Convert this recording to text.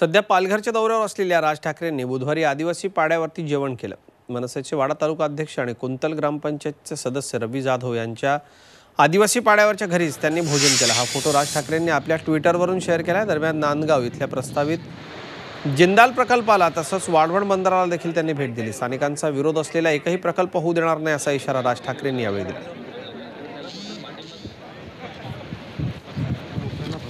सध्या पालघरच्या दौऱ्यावर असलेल्या राज ठाकरेंनी बुधवारी आदिवासी पाड्यावरती जेवण केलं. मनसेचे वाडा तालुका अध्यक्ष आणि कुंतल ग्रामपंचायतचे सदस्य रवी जाधव यांच्या आदिवासी पाड्यावरच्या घरीच त्यांनी भोजन केलं. हा फोटो राज ठाकरेंनी आपल्या ट्विटरवरून शेअर केला दरम्यान नांदगाव इथल्या प्रस्तावित जिंदाल प्रकल्पाला तसंच वाढवण बंदराला देखील त्यांनी भेट दिली. स्थानिकांचा विरोध असलेला एकही प्रकल्प होऊ देणार नाही असा इशारा राज ठाकरेंनी यावेळी दिला.